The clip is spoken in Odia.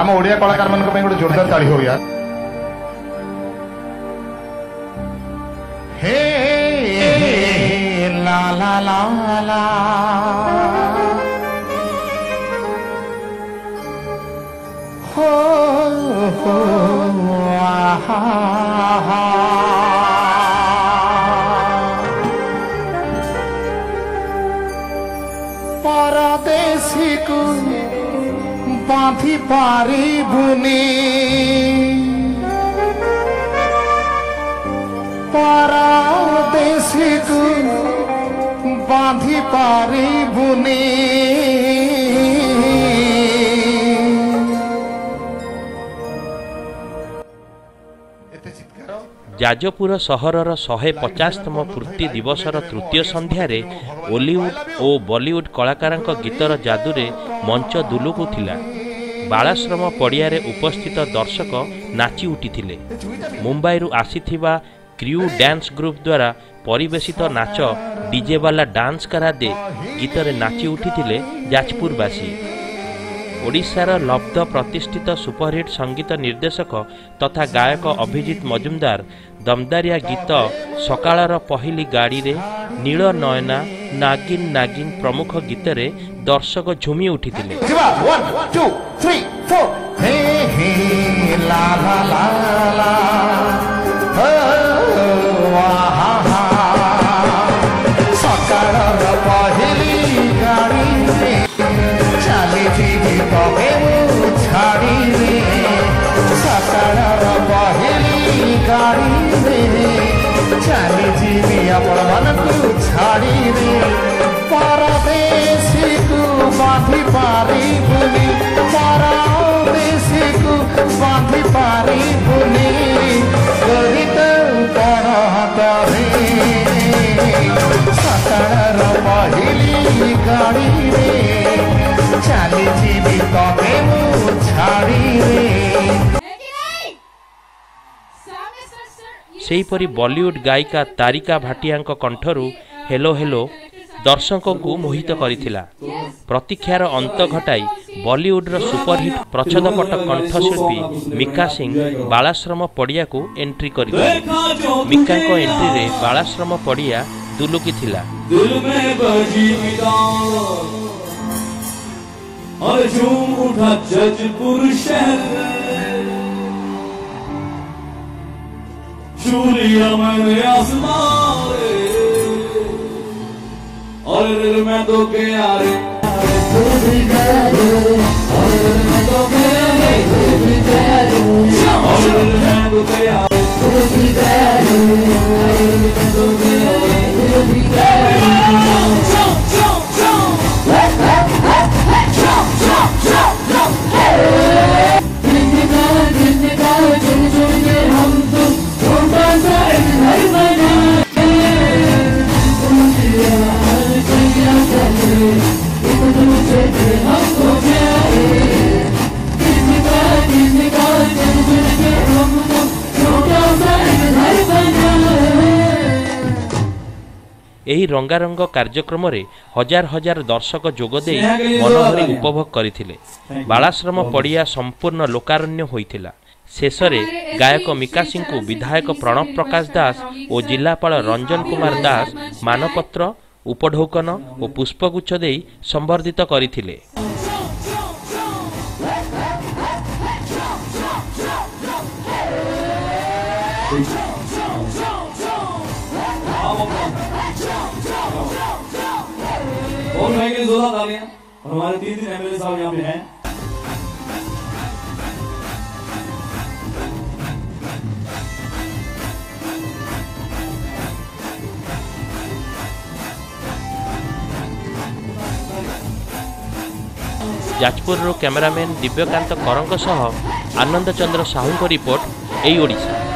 आम ओडिया कलाकार मान गोटे जोरदार ताली हो यार हे ला ला ला ला हो পরদেশিকু বাঁধি পারিবুনি পরদেশিকু বাঁধি পারিবুনি ଯାଜପୁର ସହରର ଶହେ ପଚାଶତମ ପୂର୍ତ୍ତି ଦିବସର ତୃତୀୟ ସନ୍ଧ୍ୟାରେ ଓଲିଉଡ୍ ଓ ବଲିଉଡ୍ କଳାକାରଙ୍କ ଗୀତର ଯାଦୁରେ ମଞ୍ଚ ଦୁଲୁକୁଥିଲା। ବାଳାଶ୍ରମ ପଡ଼ିଆରେ ଉପସ୍ଥିତ ଦର୍ଶକ ନାଚି ଉଠିଥିଲେ। ମୁମ୍ବାଇରୁ ଆସିଥିବା କ୍ରିଉ ଡ୍ୟାନ୍ସ ଗ୍ରୁପ୍ ଦ୍ୱାରା ପରିବେଷିତ ନାଚ ଡିଜେବାଲା ଡାନ୍ସ କରା ଦେ ଗୀତରେ ନାଚି ଉଠିଥିଲେ ଯାଜପୁରବାସୀ। ଓଡ଼ିଶାର ଲବ୍ଧ ପ୍ରତିଷ୍ଠିତ ସୁପରହିଟ୍ ସଙ୍ଗୀତ ନିର୍ଦ୍ଦେଶକ ତଥା ଗାୟକ ଅଭିଜିତ ମଜୁମଦାର ଦମଦାରିଆ ଗୀତ ସକାଳର ପହିଲି ଗାଡ଼ିରେ ନୀଳ ନୟନା ନାଗିନ ନାଗିନ ପ୍ରମୁଖ ଗୀତରେ ଦର୍ଶକ ଝୁମି ଉଠିଥିଲେ। ଯିବା ୱାନ୍ गाड़ी रे चली जीवी अपन मन को छाड़ी रे परदेसी को बांधी पारी ସେହିପରି ବଲିଉଡ୍ ଗାୟିକା ତାରିକା ଭାଟିଆଙ୍କ କଣ୍ଠରୁ ହେଲୋ ହେଲୋ ଦର୍ଶକଙ୍କୁ ମୋହିତ କରିଥିଲା ପ୍ରତୀକ୍ଷାର ଅନ୍ତ ଘଟାଇ ବଲିଉଡ୍ର ସୁପରହିଟ୍ ପ୍ରଚ୍ଛଦପଟ କଣ୍ଠଶିଳ୍ପୀ ମିକା ସିଂ ବାଳାଶ୍ରମ ପଡ଼ିଆକୁ ଏଣ୍ଟ୍ରି କରିଥିଲେ ମିକାଙ୍କ ଏଣ୍ଟ୍ରିରେ ବାଳାଶ୍ରମ ପଡ଼ିଆ ଦୁଲୁକିଥିଲା दिल में बजी विदान और झूम उठा जजपुर शहर चूलिया मैंने आसमारे और दिल में तो के आरे तू भी गया और दिल में तो के आरे तू भी गया और दिल में तो के आरे तू भी गया और दिल में तो के आरे तू भी गया Jump, jump, jump! ଏହି ରଙ୍ଗାରଙ୍ଗ କାର୍ଯ୍ୟକ୍ରମରେ ହଜାର ହଜାର ଦର୍ଶକ ଯୋଗଦେଇ ମନଭରି ଉପଭୋଗ କରିଥିଲେ। ବାଳାଶ୍ରମ ପଡ଼ିଆ ସମ୍ପୂର୍ଣ୍ଣ ଲୋକାରଣ୍ୟ ହୋଇଥିଲା। ଶେଷରେ ଗାୟକ ମିକାସିଙ୍କୁ ବିଧାୟକ ପ୍ରଣବ ପ୍ରକାଶ ଦାସ ଓ ଜିଲ୍ଲାପାଳ ରଞ୍ଜନ କୁମାର ଦାସ ମାନପତ୍ର ଉପଢୌକନ ଓ ପୁଷ୍ପଗୁଚ୍ଛ ଦେଇ ସମ୍ବର୍ଦ୍ଧିତ କରିଥିଲେ और भाई के जोरदार तालियां और हमारे तीन तीन एमएलए साहब यहाँ पे हैं ଯାଜପୁରରୁ କ୍ୟାମେରାମ୍ୟାନ୍ ଦିବ୍ୟକାନ୍ତ କରଙ୍କ ସହ ଆନନ୍ଦ ଚନ୍ଦ୍ର ସାହୁଙ୍କ ରିପୋର୍ଟ ଏଇ ଓଡ଼ିଶା।